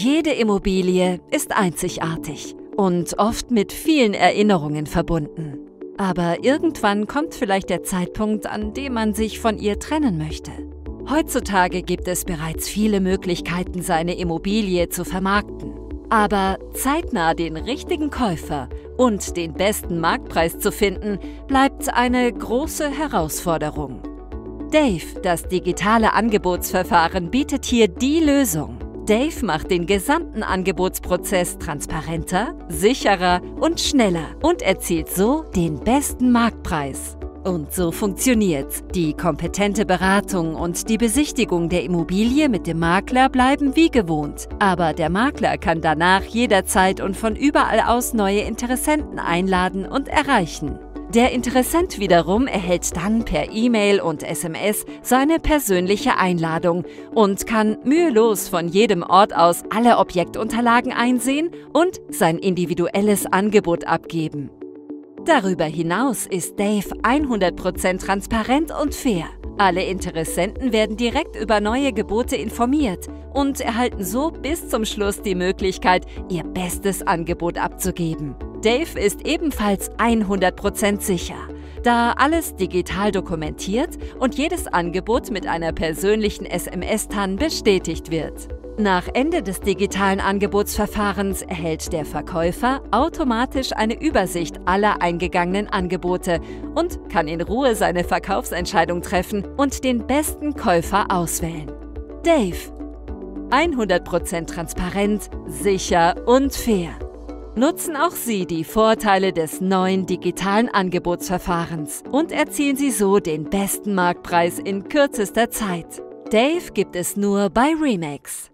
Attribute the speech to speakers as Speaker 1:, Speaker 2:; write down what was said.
Speaker 1: Jede Immobilie ist einzigartig und oft mit vielen Erinnerungen verbunden. Aber irgendwann kommt vielleicht der Zeitpunkt, an dem man sich von ihr trennen möchte. Heutzutage gibt es bereits viele Möglichkeiten, seine Immobilie zu vermarkten. Aber zeitnah den richtigen Käufer und den besten Marktpreis zu finden, bleibt eine große Herausforderung. Dave, das digitale Angebotsverfahren, bietet hier die Lösung. Dave macht den gesamten Angebotsprozess transparenter, sicherer und schneller und erzielt so den besten Marktpreis. Und so funktioniert's. Die kompetente Beratung und die Besichtigung der Immobilie mit dem Makler bleiben wie gewohnt. Aber der Makler kann danach jederzeit und von überall aus neue Interessenten einladen und erreichen. Der Interessent wiederum erhält dann per E-Mail und SMS seine persönliche Einladung und kann mühelos von jedem Ort aus alle Objektunterlagen einsehen und sein individuelles Angebot abgeben. Darüber hinaus ist Dave 100% transparent und fair. Alle Interessenten werden direkt über neue Gebote informiert und erhalten so bis zum Schluss die Möglichkeit, ihr bestes Angebot abzugeben. Dave ist ebenfalls 100% sicher, da alles digital dokumentiert und jedes Angebot mit einer persönlichen SMS-TAN bestätigt wird. Nach Ende des digitalen Angebotsverfahrens erhält der Verkäufer automatisch eine Übersicht aller eingegangenen Angebote und kann in Ruhe seine Verkaufsentscheidung treffen und den besten Käufer auswählen. Dave. 100% transparent, sicher und fair. Nutzen auch Sie die Vorteile des neuen digitalen Angebotsverfahrens und erzielen Sie so den besten Marktpreis in kürzester Zeit. Dave gibt es nur bei Remax.